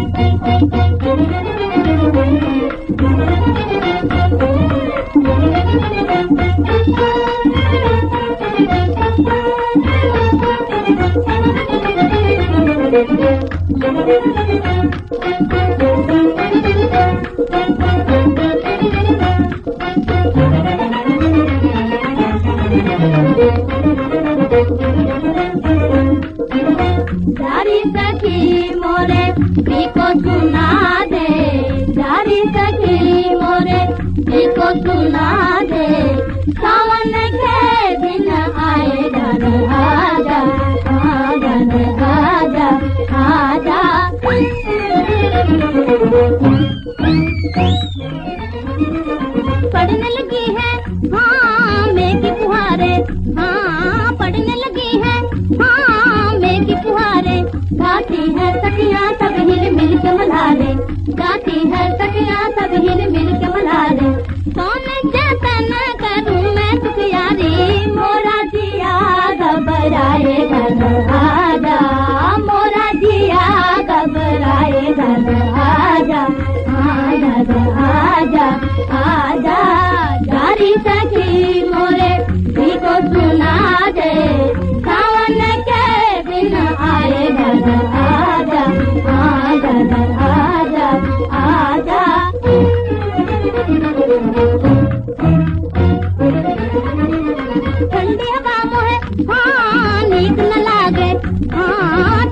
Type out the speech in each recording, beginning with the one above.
जारी को सुना दे, जारी सखी मोरे। को सुना दे, सावन के दिन आए गन आजा गन आजा आजा पढ़ने लगी है हाँ मैं की फुहारे। हाँ पढ़ने लगी है हाँ मैं की फुहारे। गाती है सखियाँ गाती है सखिया सब हिल मिल के मल्हारे कौन जतन करूँ मैं सुखियारी? मोरा जिया घबराए घर आजा। मोरा जिया घबराए आजा। आजा आजा। ठंडी हवा है हाँ न लागे। हाँ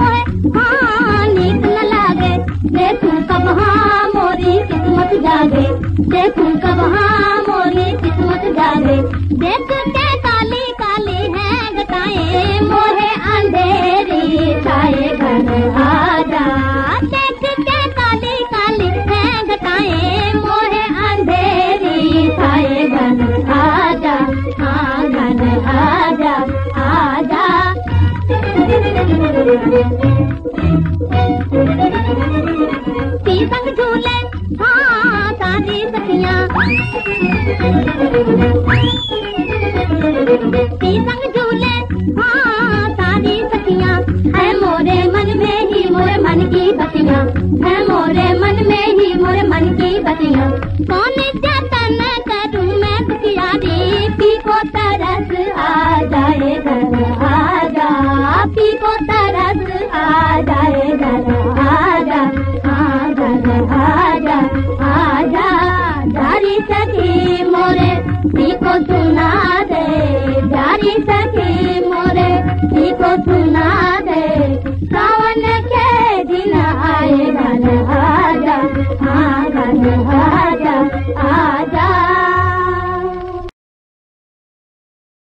है हाँ न लागे। देखूँ कब हाँ मोरी किस्मत जागे। देखूँ कब हाँ मोरी किस्मत जागे। देख बतिया कौन